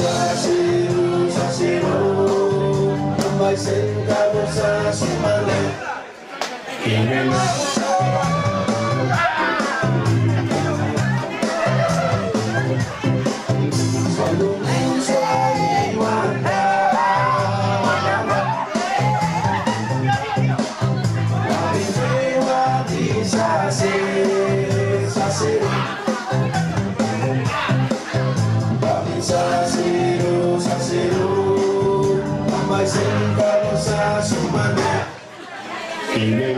사시로 사시로. 정말 생각 없사시만 해. Volvamos a su manera. Y.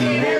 Yeah.